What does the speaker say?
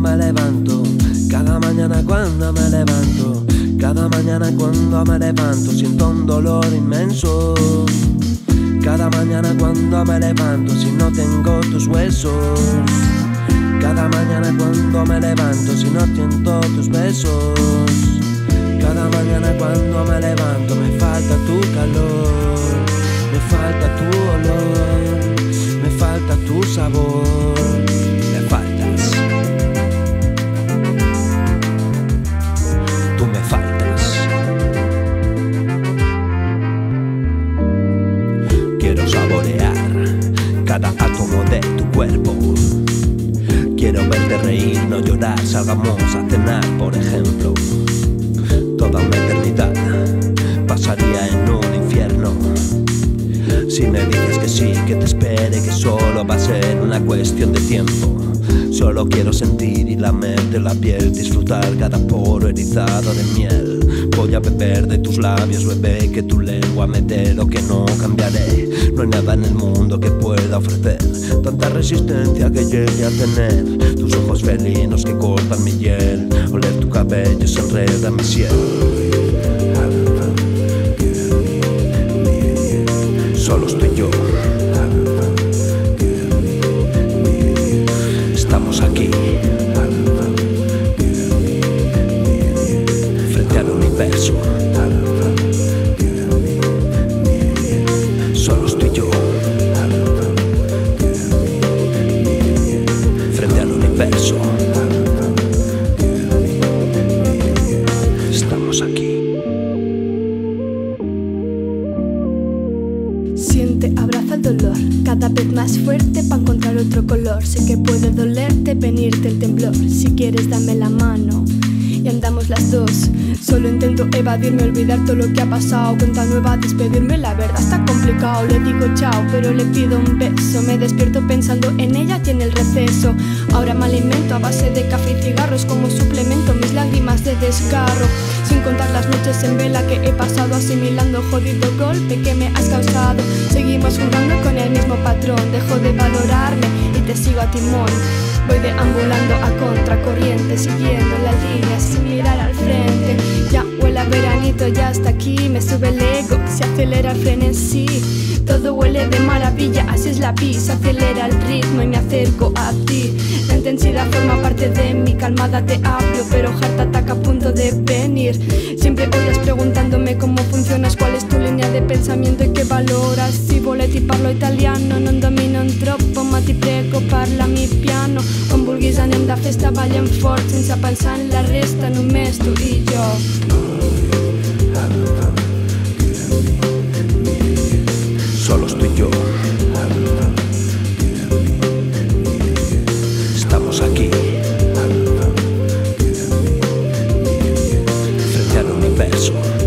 me levanto, cada mañana cuando me levanto, cada mañana cuando me levanto, siento un dolor inmenso. Cada mañana cuando me levanto, si no tengo tus huesos. Cada mañana cuando me levanto, si no siento tus besos. Cada mañana cuando me levanto, me falta tu calor, me falta tu olor, me falta tu sabor. Verte reír, no llorar, salgamos a cenar, por ejemplo. Toda una eternidad pasaría en un infierno. Si me dices que sí, que te espere, que solo va a ser una cuestión de tiempo. Solo quiero sentir y lamerte la piel, disfrutar cada poro erizado de miel. Voy a beber de tus labios, bebé, que tu lengua me dé lo que no cambiaré. No hay nada en el mundo que pueda ofrecer tanta resistencia que llegue a tener. Tus ojos felinos que cortan mi hiel, oler tu cabello se enreda mi cielo. Siente, abraza el dolor, cada vez más fuerte para encontrar otro color. Sé que puede dolerte, venirte el temblor. Si quieres, dame la mano y andamos las dos. Solo intento evadirme, olvidar todo lo que ha pasado. Cuenta nueva, despedirme, la verdad está complicado. Le digo chao, pero le pido un beso. Me despierto pensando en ella, tiene el receso. Ahora me alimento a base de café y cigarros como suplemento, mis lágrimas de desgarro. Sin contar las noches en vela que he pasado asimilando jodido golpe que me has causado. Seguimos jugando con el mismo patrón, dejo de valorarme y te sigo a timón. Voy deambulando a contracorriente, siguiendo las ya hasta aquí, me sube el ego, se acelera el frenesí. Todo huele de maravilla, así es la pista, acelera el ritmo y me acerco a ti. La intensidad forma parte de mí, calmada te hablo, pero harta ataca a punto de venir. Siempre oyes preguntándome cómo funcionas, cuál es tu línea de pensamiento e che valoras. Si voleti parlo italiano, non domino un troppo, ma ti prego parlami piano. On vulguis anem festa, ballem fort, sense pensar en la resta, només tu i. next one.